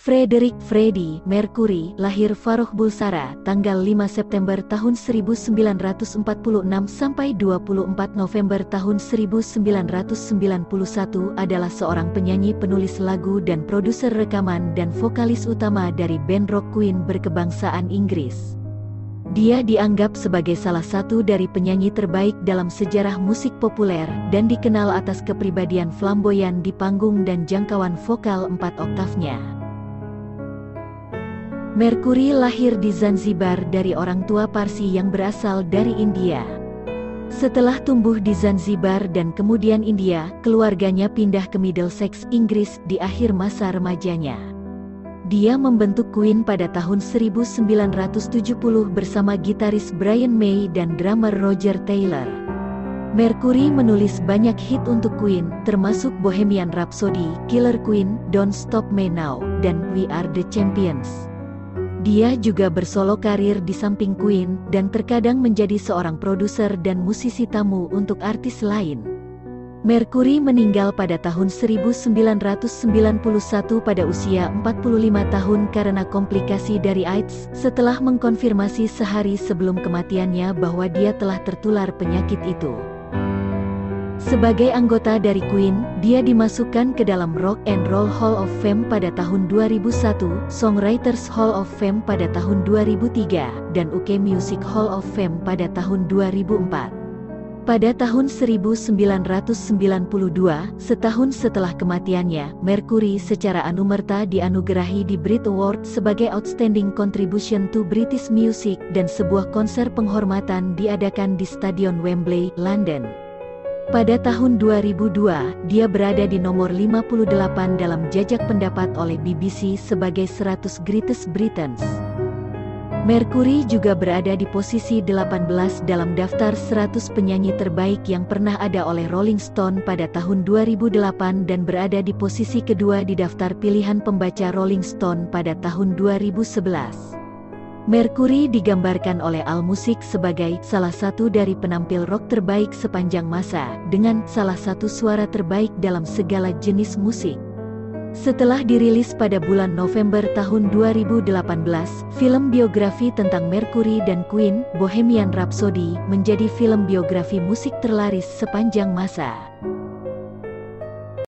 Frederick Freddy Mercury lahir Farouk Bulsara tanggal 5 September tahun 1946 sampai 24 November tahun 1991 adalah seorang penyanyi penulis lagu dan produser rekaman dan vokalis utama dari band rock Queen berkebangsaan Inggris. Dia dianggap sebagai salah satu dari penyanyi terbaik dalam sejarah musik populer dan dikenal atas kepribadian flamboyan di panggung dan jangkauan vokal empat oktavnya. Mercury lahir di Zanzibar dari orang tua Parsi yang berasal dari India. Setelah tumbuh di Zanzibar dan kemudian India, keluarganya pindah ke Middlesex, Inggris di akhir masa remajanya. Dia membentuk Queen pada tahun 1970 bersama gitaris Brian May dan drummer Roger Taylor. Mercury menulis banyak hit untuk Queen, termasuk Bohemian Rhapsody, Killer Queen, Don't Stop Me Now, dan We Are the Champions. Dia juga bersolo karir di samping Queen dan terkadang menjadi seorang produser dan musisi tamu untuk artis lain. Mercury meninggal pada tahun 1991 pada usia 45 tahun karena komplikasi dari AIDS setelah mengkonfirmasi sehari sebelum kematiannya bahwa dia telah tertular penyakit itu. Sebagai anggota dari Queen, dia dimasukkan ke dalam Rock and Roll Hall of Fame pada tahun 2001, Songwriters Hall of Fame pada tahun 2003, dan UK Music Hall of Fame pada tahun 2004. Pada tahun 1992, setahun setelah kematiannya, Mercury secara anumerta dianugerahi di Brit Award sebagai Outstanding Contribution to British Music dan sebuah konser penghormatan diadakan di Stadion Wembley, London. Pada tahun 2002, dia berada di nomor 58 dalam jajak pendapat oleh BBC sebagai 100 Greatest Britons. Mercury juga berada di posisi 18 dalam daftar 100 penyanyi terbaik yang pernah ada oleh Rolling Stone pada tahun 2008 dan berada di posisi kedua di daftar pilihan pembaca Rolling Stone pada tahun 2011. Mercury digambarkan oleh AllMusic sebagai salah satu dari penampil rock terbaik sepanjang masa, dengan salah satu suara terbaik dalam segala jenis musik. Setelah dirilis pada bulan November tahun 2018, film biografi tentang Mercury dan Queen, Bohemian Rhapsody, menjadi film biografi musik terlaris sepanjang masa.